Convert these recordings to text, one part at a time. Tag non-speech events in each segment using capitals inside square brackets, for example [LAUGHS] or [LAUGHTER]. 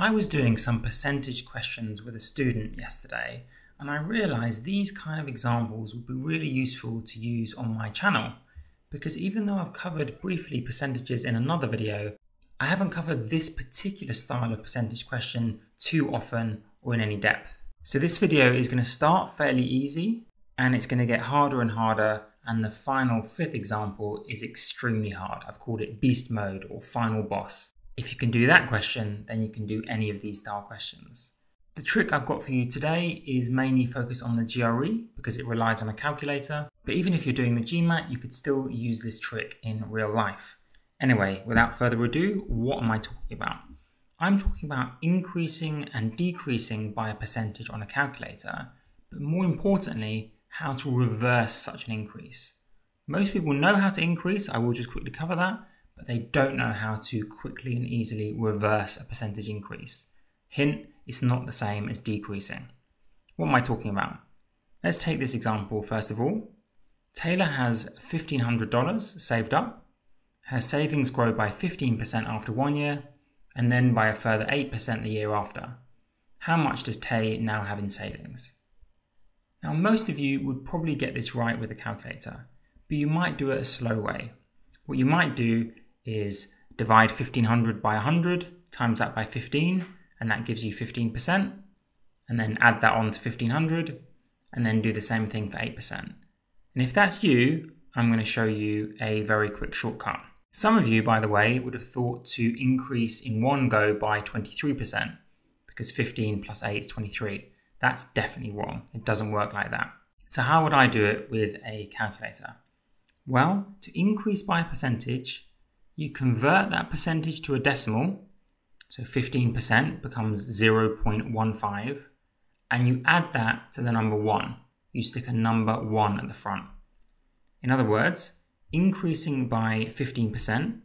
I was doing some percentage questions with a student yesterday, and I realized these kind of examples would be really useful to use on my channel. Because even though I've covered briefly percentages in another video, I haven't covered this particular style of percentage question too often or in any depth. So this video is going to start fairly easy and it's going to get harder and harder and the final fifth example is extremely hard. I've called it beast mode or final boss. If you can do that question, then you can do any of these style questions. The trick I've got for you today is mainly focused on the GRE because it relies on a calculator. But even if you're doing the GMAT, you could still use this trick in real life. Anyway, without further ado, what am I talking about? I'm talking about increasing and decreasing by a percentage on a calculator, but more importantly, how to reverse such an increase. Most people know how to increase, I will just quickly cover that, but they don't know how to quickly and easily reverse a percentage increase. Hint, it's not the same as decreasing. What am I talking about? Let's take this example first of all. Taylor has $1,500 saved up. Her savings grow by 15% after one year, and then by a further 8% the year after. How much does Tay now have in savings? Now, most of you would probably get this right with a calculator, but you might do it a slow way. What you might do is divide 1500 by 100, times that by 15, and that gives you 15%. And then add that on to 1500, and then do the same thing for 8%. And if that's you, I'm going to show you a very quick shortcut. Some of you, by the way, would have thought to increase in one go by 23%, because 15 plus 8 is 23. That's definitely wrong. It doesn't work like that. So how would I do it with a calculator? Well, to increase by a percentage, you convert that percentage to a decimal, so 15% becomes 0.15, and you add that to the number 1. You stick a number 1 at the front. In other words, increasing by 15%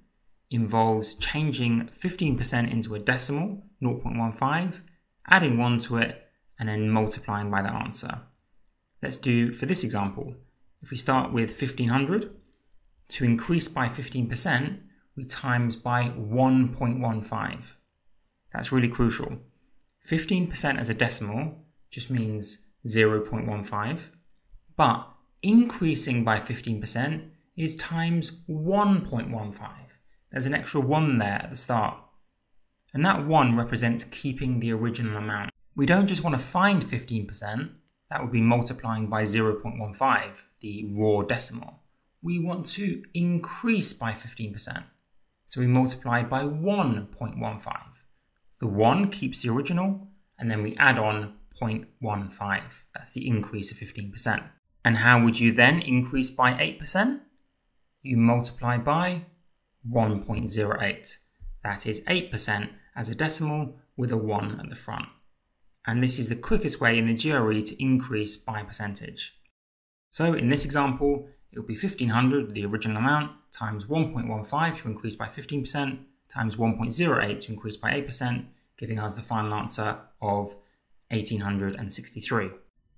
involves changing 15% into a decimal, 0.15, adding 1 to it, and then multiplying by the answer. Let's do, for this example, if we start with 1500, to increase by 15%, we times by 1.15. That's really crucial. 15% as a decimal just means 0.15, but increasing by 15% is times 1.15. There's an extra 1 there at the start. And that 1 represents keeping the original amount. We don't just want to find 15%, that would be multiplying by 0.15, the raw decimal. We want to increase by 15%. So we multiply by 1.15. The 1 keeps the original, and then we add on 0.15. That's the increase of 15%. And how would you then increase by 8%? You multiply by 1.08. That is 8% as a decimal with a 1 at the front. And this is the quickest way in the GRE to increase by percentage. So in this example, it will be 1500, the original amount, times 1.15 to increase by 15%, times 1.08 to increase by 8%, giving us the final answer of 1863.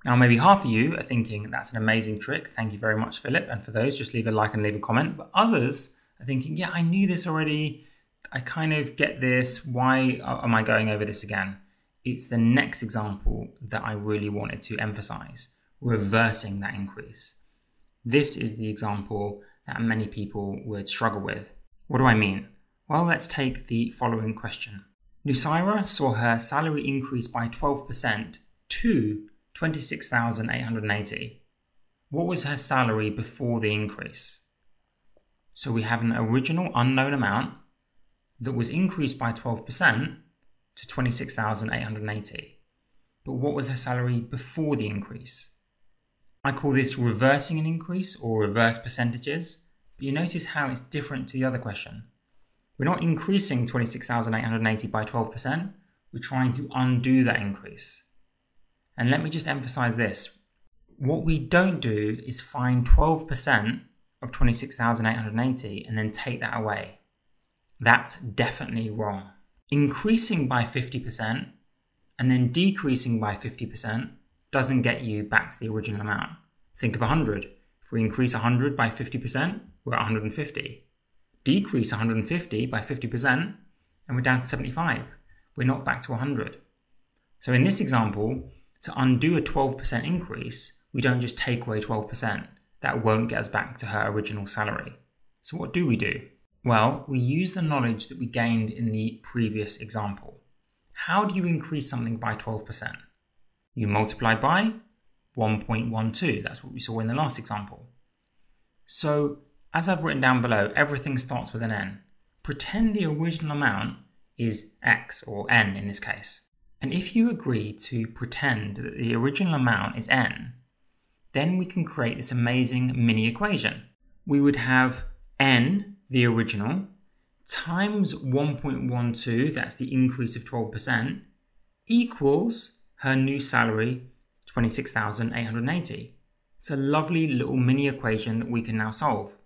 Now, maybe half of you are thinking that's an amazing trick. Thank you very much, Philip. And for those, just leave a like and leave a comment. But others are thinking, yeah, I knew this already. I kind of get this. Why am I going over this again? It's the next example that I really wanted to emphasize reversing that increase. This is the example that many people would struggle with. What do I mean? Well, let's take the following question. Nusaira saw her salary increase by 12% to 26,880. What was her salary before the increase? So we have an original unknown amount that was increased by 12% to 26,880. But what was her salary before the increase? I call this reversing an increase or reverse percentages, but you notice how it's different to the other question. We're not increasing 26,880 by 12%, we're trying to undo that increase. And let me just emphasize this. What we don't do is find 12% of 26,880 and then take that away. That's definitely wrong. Increasing by 50% and then decreasing by 50% doesn't get you back to the original amount. Think of 100. If we increase 100 by 50%, we're at 150. Decrease 150 by 50%, and we're down to 75. we're not back to 100. So in this example, to undo a 12% increase, we don't just take away 12%. That won't get us back to her original salary. So what do we do? Well, we use the knowledge that we gained in the previous example. How do you increase something by 12%? You multiply by 1.12. That's what we saw in the last example. So, as I've written down below, everything starts with an n. Pretend the original amount is x, or n in this case. And if you agree to pretend that the original amount is n, then we can create this amazing mini equation. We would have n, the original, times 1.12, that's the increase of 12%, equals her new salary, 26,880. It's a lovely little mini equation that we can now solve.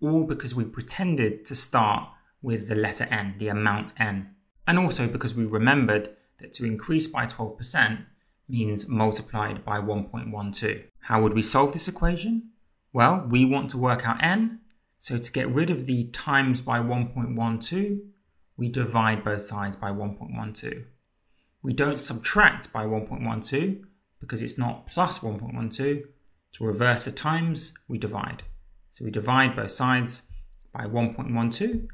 All because we pretended to start with the letter n, the amount n. And also because we remembered that to increase by 12% means multiplied by 1.12. How would we solve this equation? Well, we want to work out n, so to get rid of the times by 1.12, we divide both sides by 1.12. We don't subtract by 1.12 because it's not plus 1.12. To reverse the times, we divide. So we divide both sides by 1.12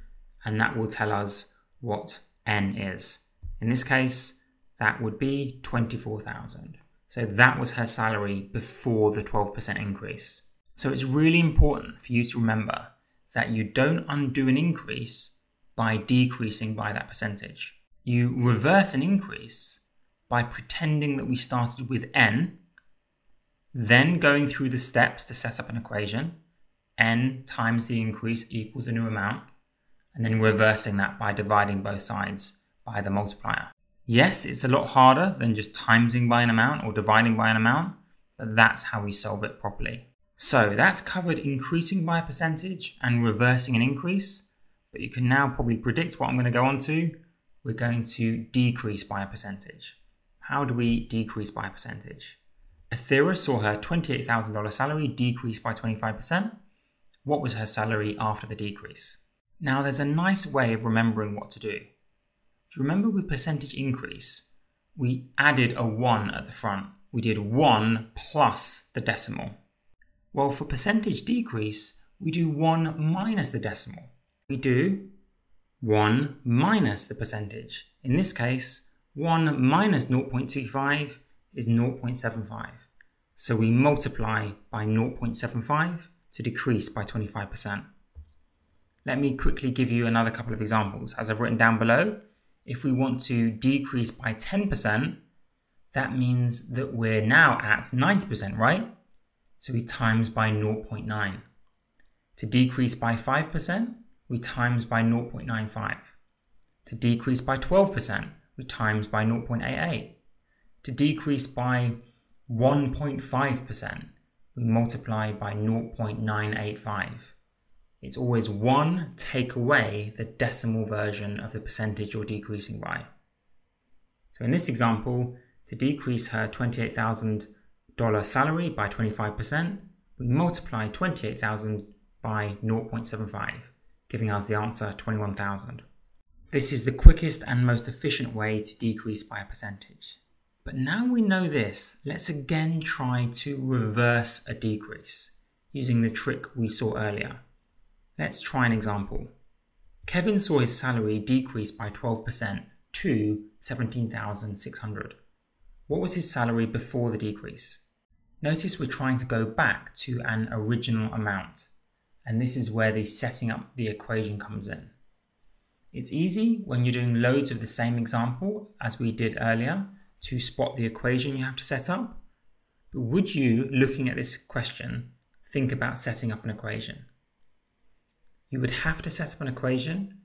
and that will tell us what n is. In this case, that would be 24,000. So that was her salary before the 12% increase. So it's really important for you to remember that you don't undo an increase by decreasing by that percentage. You reverse an increase by pretending that we started with n, then going through the steps to set up an equation, n times the increase equals the new amount, and then reversing that by dividing both sides by the multiplier. Yes, it's a lot harder than just timesing by an amount or dividing by an amount, but that's how we solve it properly. So that's covered increasing by a percentage and reversing an increase, but you can now probably predict what I'm going to go on to. We're going to decrease by a percentage. How do we decrease by a percentage? Athera saw her $28,000 salary decrease by 25%. What was her salary after the decrease? Now there's a nice way of remembering what to do. Do you remember with percentage increase, we added a 1 at the front. We did 1 plus the decimal. Well, for percentage decrease, we do 1 minus the decimal. We do 1 minus the percentage. In this case, 1 minus 0.25 is 0.75. So we multiply by 0.75 to decrease by 25%. Let me quickly give you another couple of examples. As I've written down below, if we want to decrease by 10%, that means that we're now at 90%, right? So we times by 0.9. To decrease by 5%, we times by 0.95. To decrease by 12%, we times by 0.88. To decrease by 1.5%, we multiply by 0.985 it's always 1 take away the decimal version of the percentage you're decreasing by. So in this example, to decrease her $28,000 salary by 25%, we multiply 28,000 by 0.75, giving us the answer 21,000. This is the quickest and most efficient way to decrease by a percentage. But now we know this, let's again try to reverse a decrease using the trick we saw earlier. Let's try an example. Kevin saw his salary decrease by 12% to 17,600. What was his salary before the decrease? Notice we're trying to go back to an original amount, and this is where the setting up the equation comes in. It's easy when you're doing loads of the same example as we did earlier to spot the equation you have to set up. But would you, looking at this question, think about setting up an equation? you would have to set up an equation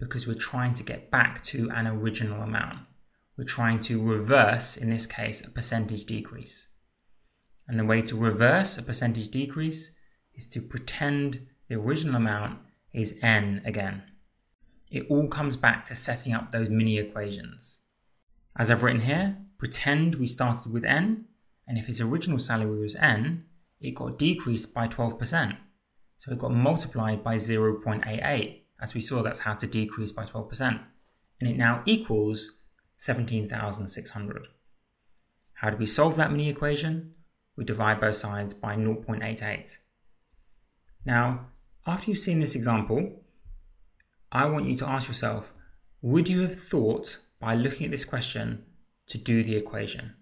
because we're trying to get back to an original amount. We're trying to reverse, in this case, a percentage decrease. And the way to reverse a percentage decrease is to pretend the original amount is n again. It all comes back to setting up those mini equations. As I've written here, pretend we started with n, and if his original salary was n, it got decreased by 12%. So it got multiplied by 0.88. As we saw, that's how to decrease by 12%. and it now equals 17,600. How do we solve that mini equation? We divide both sides by 0.88. Now, after you've seen this example, I want you to ask yourself, would you have thought by looking at this question to do the equation?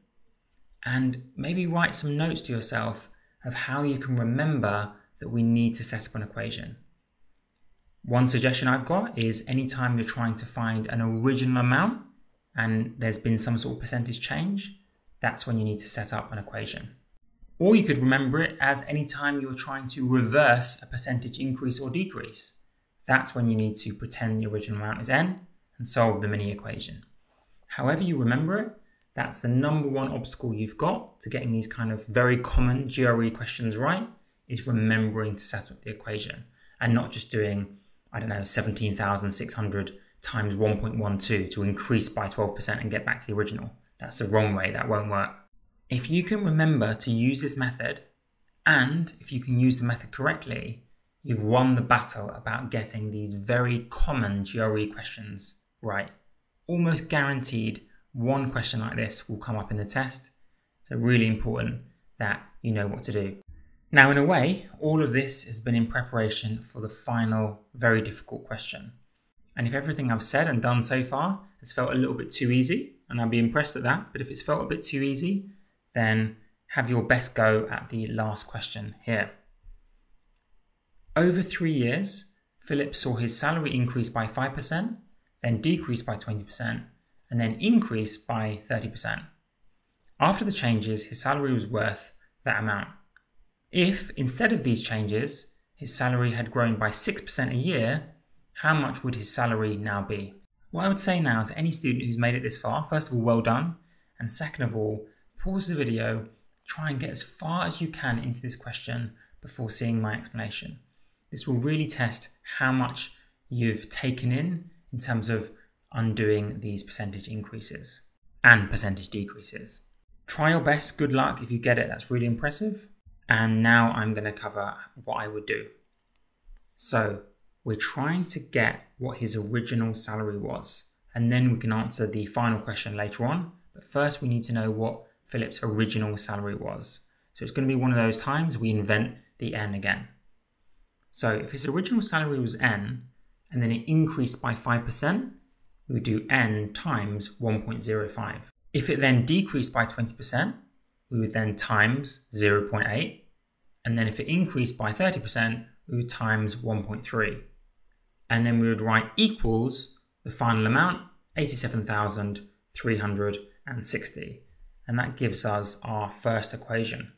And maybe write some notes to yourself of how you can remember that we need to set up an equation. One suggestion I've got is anytime you're trying to find an original amount and there's been some sort of percentage change, that's when you need to set up an equation. Or you could remember it as anytime you're trying to reverse a percentage increase or decrease. That's when you need to pretend the original amount is n and solve the mini equation. However you remember it, that's the number one obstacle you've got to getting these kind of very common GRE questions right is remembering to set up the equation and not just doing, I don't know, 17,600 times 1.12 to increase by 12% and get back to the original. That's the wrong way, that won't work. If you can remember to use this method, and if you can use the method correctly, you've won the battle about getting these very common GRE questions right. Almost guaranteed one question like this will come up in the test. So really important that you know what to do. Now, in a way, all of this has been in preparation for the final, very difficult question. And if everything I've said and done so far has felt a little bit too easy, and I'd be impressed at that, but if it's felt a bit too easy, then have your best go at the last question here. Over three years, Philip saw his salary increase by 5%, then decrease by 20%, and then increase by 30%. After the changes, his salary was worth that amount. If, instead of these changes, his salary had grown by 6% a year, how much would his salary now be? What I would say now to any student who's made it this far, first of all, well done. And second of all, pause the video, try and get as far as you can into this question before seeing my explanation. This will really test how much you've taken in in terms of undoing these percentage increases and percentage decreases. Try your best, good luck. If you get it, that's really impressive. And now I'm going to cover what I would do. So we're trying to get what his original salary was, and then we can answer the final question later on. But first, we need to know what Philip's original salary was. So it's going to be one of those times we invent the n again. So if his original salary was n, and then it increased by 5%, we would do n times 1.05. If it then decreased by 20%, we would then times 0.8. And then if it increased by 30%, we would times 1.3. And then we would write equals the final amount, 87,360. And that gives us our first equation.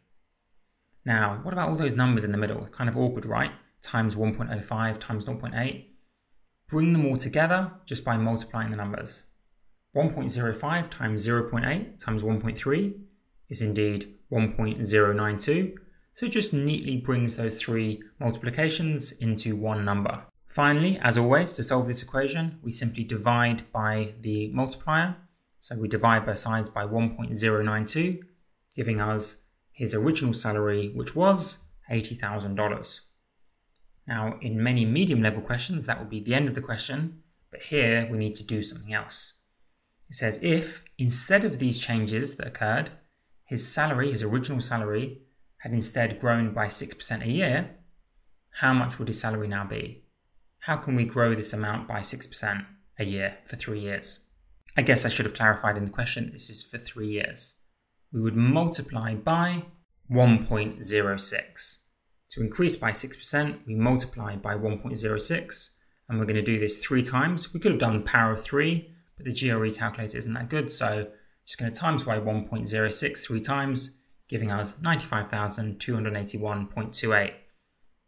Now, what about all those numbers in the middle? Kind of awkward, right? Times 1.05 times 0.8 bring them all together just by multiplying the numbers. 1.05 times 0.8 times 1.3 is indeed 1.092, so it just neatly brings those three multiplications into one number. Finally, as always, to solve this equation, we simply divide by the multiplier. So we divide both sides by 1.092, giving us his original salary, which was $80,000. Now, in many medium level questions, that would be the end of the question, but here we need to do something else. It says if, instead of these changes that occurred, his salary, his original salary, had instead grown by 6% a year, how much would his salary now be? How can we grow this amount by 6% a year for three years? I guess I should have clarified in the question this is for three years. We would multiply by 1.06. To increase by 6%, we multiply by 1.06, and we're going to do this three times. We could have done power of three, but the GRE calculator isn't that good, so just going to times by 1.06 three times, giving us 95,281.28.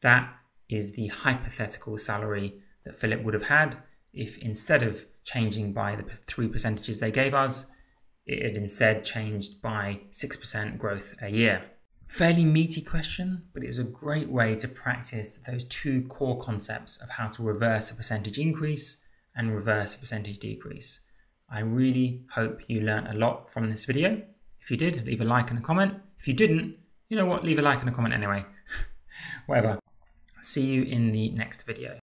That is the hypothetical salary that Philip would have had if instead of changing by the three percentages they gave us, it had instead changed by 6% growth a year. Fairly meaty question, but it is a great way to practice those two core concepts of how to reverse a percentage increase and reverse a percentage decrease. I really hope you learned a lot from this video. If you did, leave a like and a comment. If you didn't, you know what, leave a like and a comment anyway. [LAUGHS] Whatever. See you in the next video.